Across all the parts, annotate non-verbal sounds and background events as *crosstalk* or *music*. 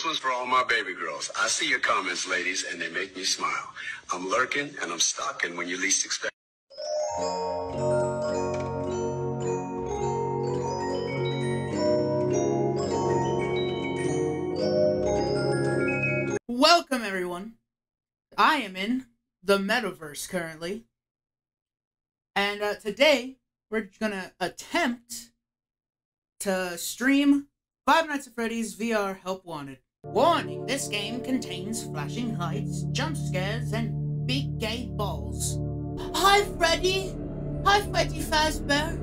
This one's for all my baby girls. I see your comments, ladies, and they make me smile. I'm lurking and I'm stalking when you least expect. Welcome, everyone. I am in the metaverse currently. And uh, today, we're going to attempt to stream Five Nights at Freddy's VR Help Wanted. Warning, this game contains flashing lights, jump scares, and big gay balls. Hi, Freddy. Hi, Freddy Fazbear.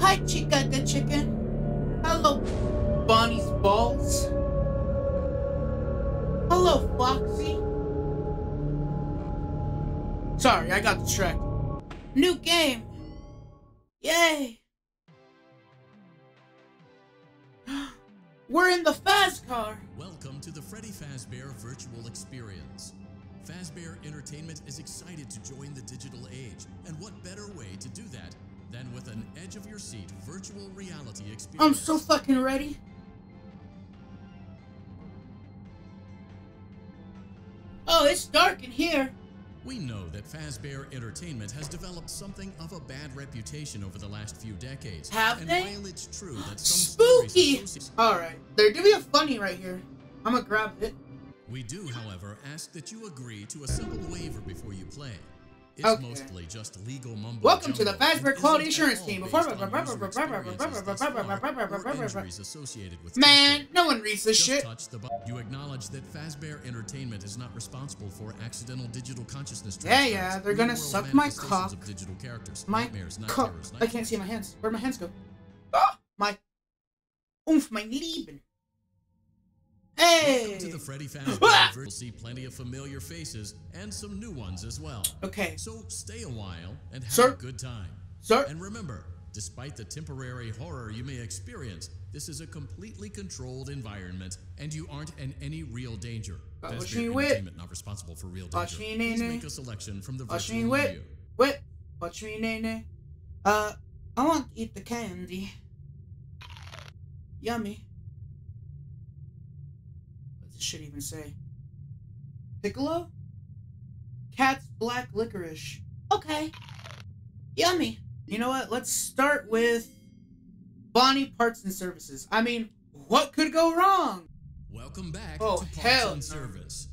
Hi, Chica the Chicken. Hello, Bonnie's Balls. Hello, Foxy. Sorry, I got distracted. New game. Yay. We're in the Faz car. Welcome to the Freddy Fazbear Virtual Experience. Fazbear Entertainment is excited to join the digital age, and what better way to do that than with an edge-of-your-seat virtual reality experience? I'm so fucking ready. Oh, it's dark in here. We know that Fazbear Entertainment has developed something of a bad reputation over the last few decades. Have and they? while it's true that some Spooky. stories associate- All right, there do be a funny right here. I'm gonna grab it. We do, however, ask that you agree to a simple waiver before you play. It's Okay. mostly just legal mumbo Welcome to the Fazbear Quality Assurance Team. Before- on user experiences thus far or injuries associated with Man, no one reads this shit. touch the button. You acknowledge that Fazbear Entertainment is not responsible for accidental digital consciousness Yeah, yeah, they're gonna suck my cock. Of digital characters, My nightmares, cock. I can't see my hands. Where'd my hands go? Ah, my. Oomph, my Lieben. Hey. Welcome to the Freddy Ah! Fazbear *laughs* You'll see plenty of familiar faces and some new ones as well. Okay, So stay a while and have Sir? a good time. sir. And remember, despite the temporary horror you may experience, this is a completely controlled environment, and you aren't in any real danger. Uh, Fazbear what you with? Entertainment not responsible for real danger. Please make a selection from the virtual menu. What? You nene? Uh, I want to eat the candy. Yummy. What does this shit even say? Piccolo? Cat's black licorice. Okay. Yummy. You know what? Let's start with Bonnie Parts and Services. I mean, what could go wrong? Welcome back Oh, to Parts hell and no. Service.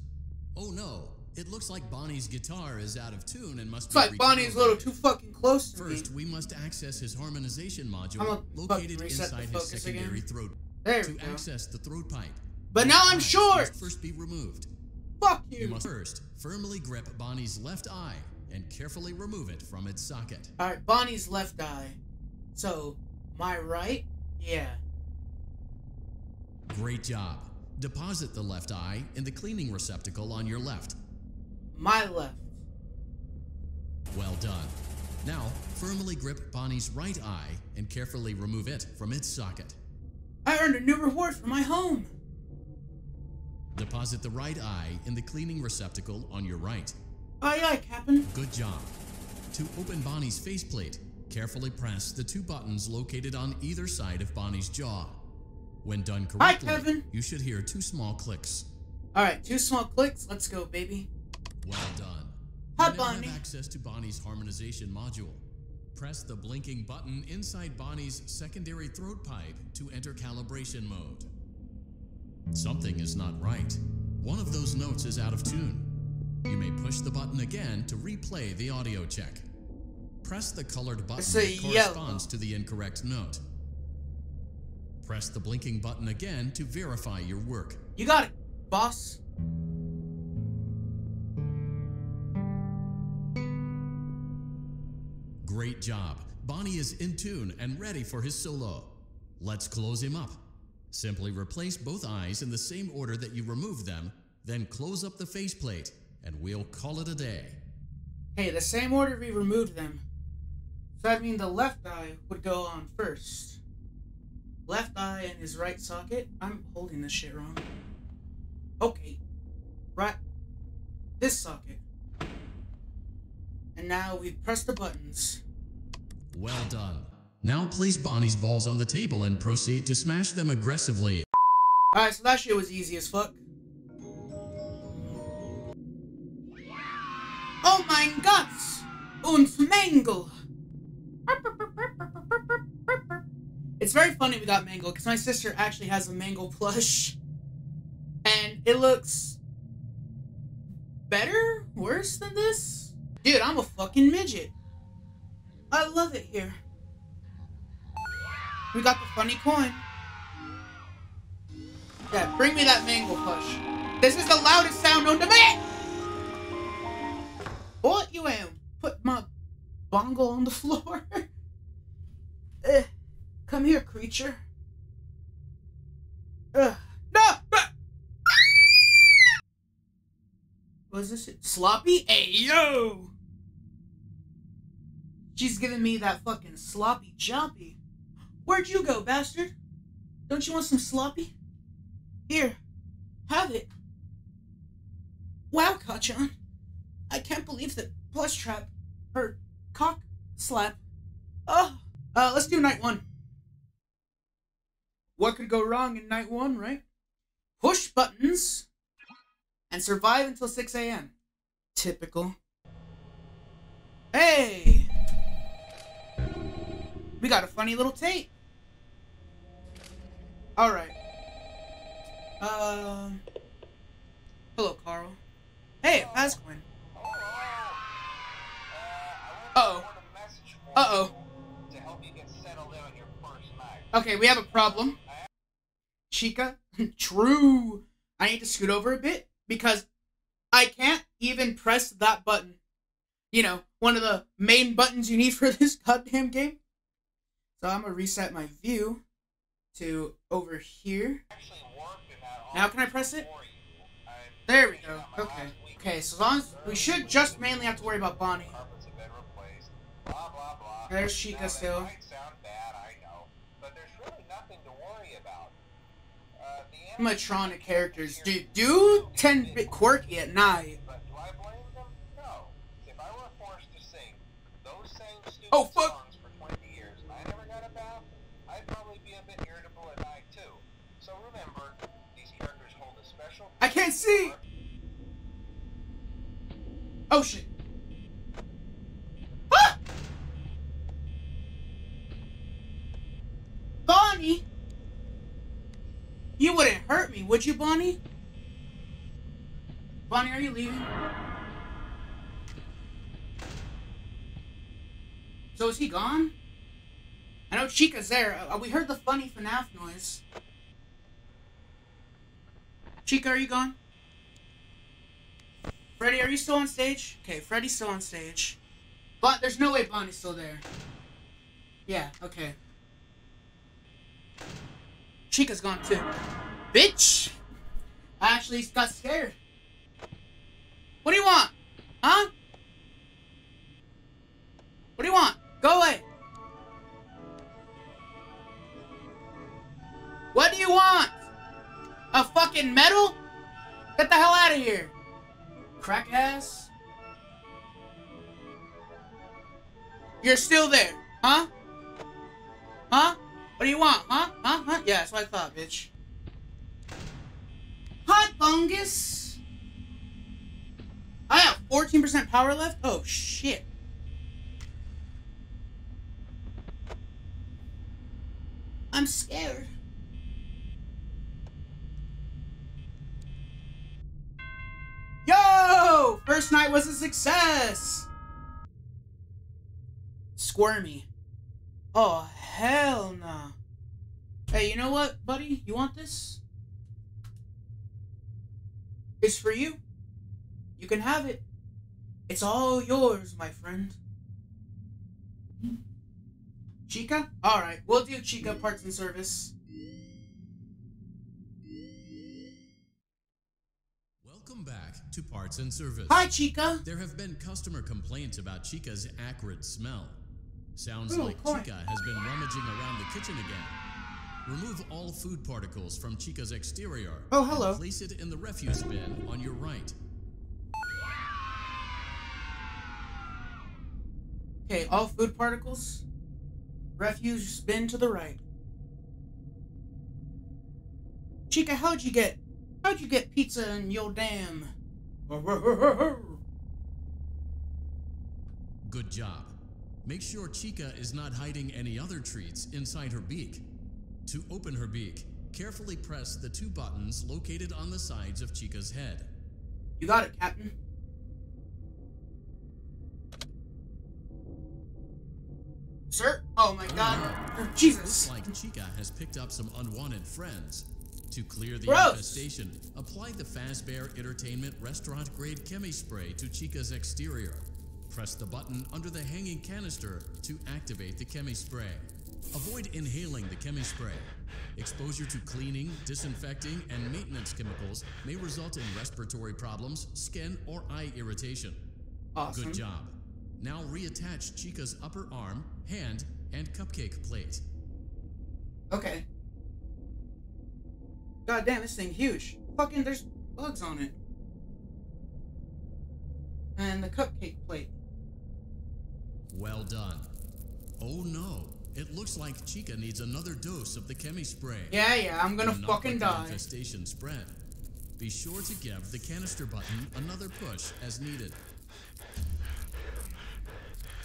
Oh no, it looks like Bonnie's guitar is out of tune and must It's be like Bonnie's a little too fucking close to First, me. we must access his harmonization module located fucking reset the inside his secondary again. throat. There To go. access the throat pipe, But now I'm short. Must first be removed. Fuck You you. must first firmly grip Bonnie's left eye and carefully remove it from its socket. Alright, Bonnie's left eye. So, my right? Yeah. Great job. Deposit the left eye in the cleaning receptacle on your left. My left. Well done. Now, firmly grip Bonnie's right eye and carefully remove it from its socket. I earned a new reward for my home. Deposit the right eye in the cleaning receptacle on your right. Aye, aye, Captain. Good job. To open Bonnie's faceplate, carefully press the two buttons located on either side of Bonnie's jaw. When done Hi, correctly, Kevin. you should hear two small clicks. Alright, two small clicks. Let's go, baby. Well done. Hi, Bonnie. have access to Bonnie's harmonization module. Press the blinking button inside Bonnie's secondary throat pipe to enter calibration mode. Something is not right. One of those notes is out of tune. You may push the button again to replay the audio check. Press the colored button that corresponds to the incorrect note. Press the blinking button again to verify your work. You got it, boss. Great job. Bonnie is in tune and ready for his solo. Let's close him up. Simply replace both eyes in the same order that you removed them, then close up the faceplate, and we'll call it a day. Hey, the same order we removed them. So that means the left eye would go on first. Left eye in his right socket. I'm holding this shit wrong. Okay. Right. This socket. And now we press the buttons. Well done. Now place Bonnie's balls on the table and proceed to smash them aggressively. Alright, so that shit was easy as fuck. Oh mein Gott! Und Mangle! It's very funny we got Mangle, because my sister actually has a Mangle plush. And it looks... better? Worse than this? Dude, I'm a fucking midget. I love it here. We got the funny coin. Yeah, bring me that mango push. This is the loudest sound known to me! What you am? Put my bongo on the *laughs* floor? eh, come here, creature. Ugh. No! Was this it? Sloppy? Hey, yo! She's giving me that fucking sloppy choppy. Where'd you go, bastard? Don't you want some sloppy? Here, have it. Wow, Kacchan. I can't believe that plush trap, or cock slap. Oh, uh, let's do night one. What could go wrong in night one, right? Push buttons and survive until 6 a.m. Typical. Hey! We got a funny little tape. Alright. Um. Hello, Carl. Hey, Pasquin. Uh-oh. Uh-oh. Okay, we have a problem. Chica? *laughs* True. I need to scoot over a bit because I can't even press that button. You know, one of the main buttons you need *laughs* for this goddamn game. So I'm gonna reset my view to over here. Now can I press it? There we go. Okay. Okay, so as long as we should just mainly have to worry about Bonnie. There's Chica still. Animatronic characters do do tend to be quirky at night. Oh fuck! See! Oh shit. Ah! Bonnie! You wouldn't hurt me, would you, Bonnie? Bonnie, are you leaving? So is he gone? I know Chica's there. Uh, we heard the funny FNAF noise. Chica, are you gone? Freddy, are you still on stage? Okay, Freddy's still on stage. But there's no way Bonnie's still there. Yeah, okay. Chica's gone too. Bitch! I actually got scared. What do you want? Huh? What do you want? Go away. What do you want? A fucking medal? Get the hell out of here. Crack ass. You're still there, huh? Huh? What do you want, huh? Huh? Huh? Yeah, that's what I thought, bitch. Hot fungus. I have 14% power left? Oh, shit. I'm scared. Yo! First night was a success! Squirmy. Oh, hell no. Nah. Hey, you know what, buddy? You want this? It's for you. You can have it. It's all yours, my friend. Chica? Alright, we'll do Chica parts and service. Welcome back to Parts and Service. Hi, Chica. There have been customer complaints about Chica's acrid smell. Sounds Ooh, like. Chica has been rummaging around the kitchen again. Remove all food particles from Chica's exterior. Oh, hello. Place it in the refuse bin on your right. Okay, all food particles. Refuse bin to the right. Chica, how'd you get how'd you get pizza in your damn Good job. Make sure Chica is not hiding any other treats inside her beak. To open her beak, carefully press the two buttons located on the sides of Chica's head. You got it, Captain. Sir? Oh my god. Jesus. Looks like Chica has picked up some unwanted friends. To clear the Gross. infestation, apply the Fazbear Entertainment restaurant grade chemi spray to Chica's exterior. Press the button under the hanging canister to activate the chemi spray. Avoid inhaling the chemi spray. Exposure to cleaning, disinfecting, and maintenance chemicals may result in respiratory problems, skin, or eye irritation. Awesome. Good job. Now reattach Chica's upper arm, hand, and cupcake plate. Okay. God damn, this thing huge. Fucking, there's bugs on it. And the cupcake plate. Well done. Oh no, it looks like Chica needs another dose of the chemi spray. Yeah, yeah, I'm gonna not fucking die. infestation spread. Be sure to give the canister button another push as needed.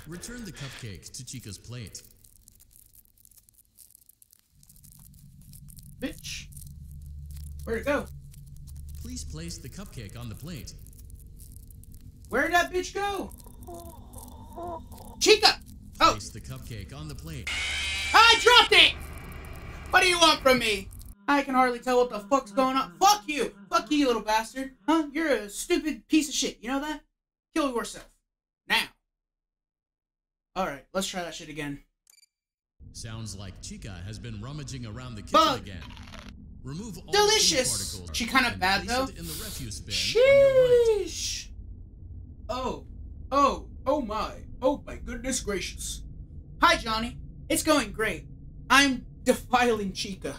Return the cupcake to Chica's plate. Bitch. Where'd it go? Please place the cupcake on the plate. Where'd that bitch go? Chica! Oh, Place the cupcake on the plate. I dropped it! What do you want from me? I can hardly tell what the fuck's going on. Fuck you! Fuck you, you little bastard. Huh? You're a stupid piece of shit. You know that? Kill yourself. Now. Alright, let's try that shit again. Sounds like Chica has been rummaging around the kitchen Bug. again. Remove all Delicious. She kinda bad, though. in the refuse bin right. Sheesh! Oh. Oh. Oh my. Oh my goodness gracious. Hi, Johnny. It's going great. I'm defiling Chica.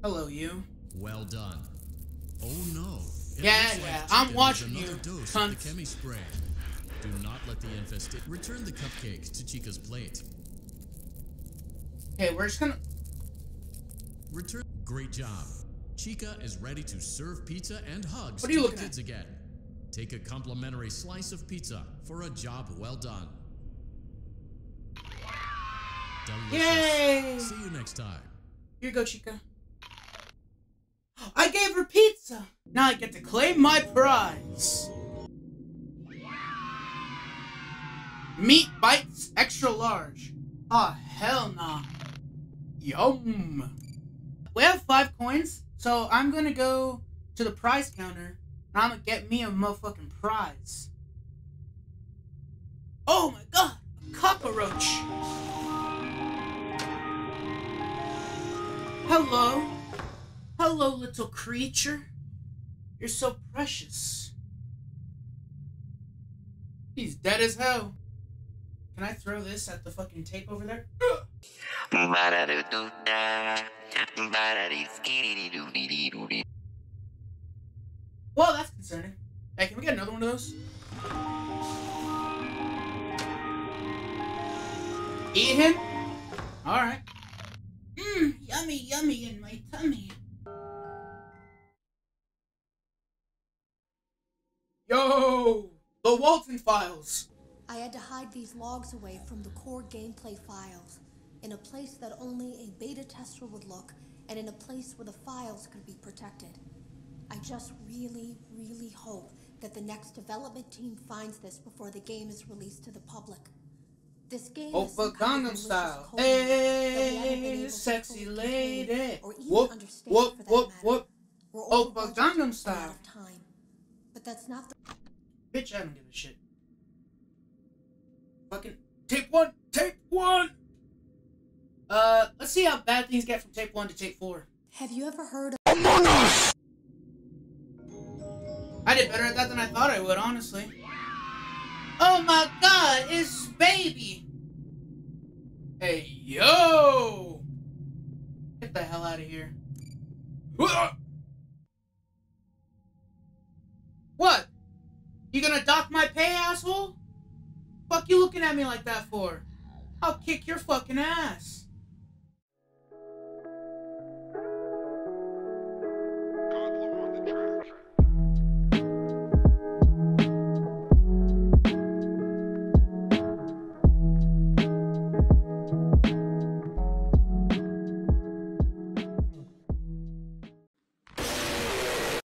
Hello, you. Well done. Oh no. It Yeah, looks like yeah, I'm watching you, dose cunt. of the chemi spray. Do not let the infestation. Return the cupcake to Chica's plate. Okay, we're just gonna. Return. Great job. Chica is ready to serve pizza and hugs What are you to the looking at? again. Take a complimentary slice of pizza for a job well done. Delicious. Yay! See you next time. Here you go, Chica. I gave her pizza! Now I get to claim my prize! Meat bites extra large. Ah, hell nah. Yum! We have five coins, so I'm gonna go to the prize counter and I'm gonna get me a motherfucking prize. Oh my god! A cockroach! Hello. Hello, little creature. You're so precious. He's dead as hell. Can I throw this at the fucking tape over there? Well, that's concerning. Hey, can we get another one of those? Eat him? Alright. Mmm, yummy, yummy in my tummy. Yo! The Walton Files! I had to hide these logs away from the core gameplay files, in a place that only a beta tester would look, and in a place where the files could be protected. I just really, really hope that the next development team finds this before the game is released to the public. This game is Oppa kind of Gangnam Style. code that we haven't been Hey, sexy lady. contain or even Whoop, understand whoop, whoop, whoop. We're Oppa over budget Gangnam Style. time. But that's not the Bitch, I don't give a shit. Fucking tape one, tape one. Uh, let's see how bad things get from tape one to tape four. Have you ever heard of I did better at that than I thought I would, honestly. Oh my god, it's baby. Hey, yo! Get the hell out of here. What? You gonna dock my pay, asshole? Fuck you looking at me like that for? I'll kick your fucking ass.